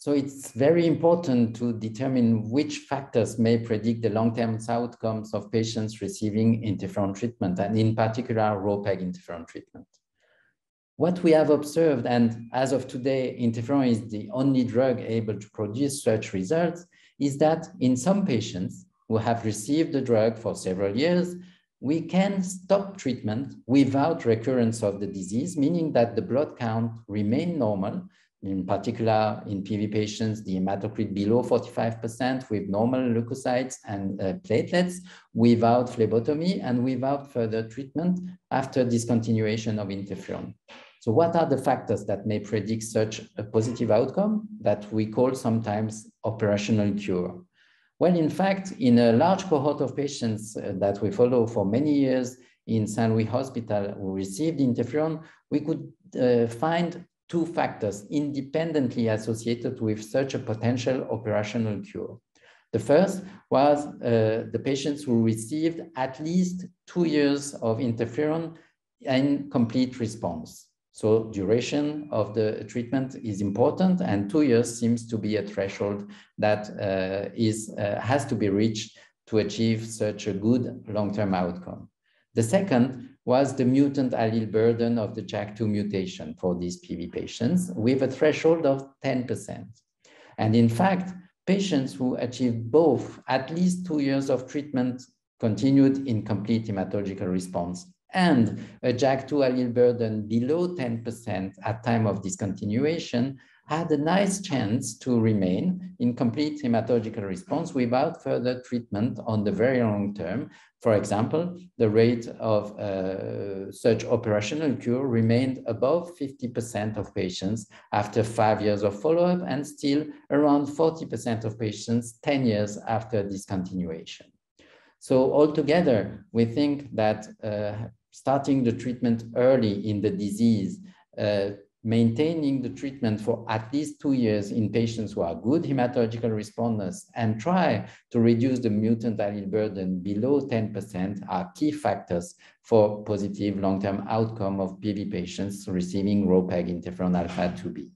So it's very important to determine which factors may predict the long-term outcomes of patients receiving interferon treatment, and in particular, ropeg interferon treatment. What we have observed, and as of today, interferon is the only drug able to produce such results, is that in some patients who have received the drug for several years, we can stop treatment without recurrence of the disease, meaning that the blood count remain normal, in particular in PV patients, the hematocrit below 45% with normal leukocytes and uh, platelets without phlebotomy and without further treatment after discontinuation of interferon. So what are the factors that may predict such a positive outcome that we call sometimes operational cure? Well, in fact, in a large cohort of patients uh, that we follow for many years in Saint-Louis Hospital who received interferon, we could uh, find two factors independently associated with such a potential operational cure. The first was uh, the patients who received at least two years of interferon and complete response. So duration of the treatment is important and two years seems to be a threshold that uh, is, uh, has to be reached to achieve such a good long-term outcome. The second was the mutant allele burden of the JAK2 mutation for these PV patients with a threshold of 10%. And in fact, patients who achieved both at least two years of treatment continued in complete hematological response and a JAK2 allele burden below 10% at time of discontinuation had a nice chance to remain in complete hematological response without further treatment on the very long term. For example, the rate of uh, such operational cure remained above 50% of patients after five years of follow-up and still around 40% of patients 10 years after discontinuation. So altogether, we think that uh, starting the treatment early in the disease uh, maintaining the treatment for at least two years in patients who are good hematological responders and try to reduce the mutant allele burden below 10% are key factors for positive long-term outcome of PV patients receiving ropeg interferon alpha 2B.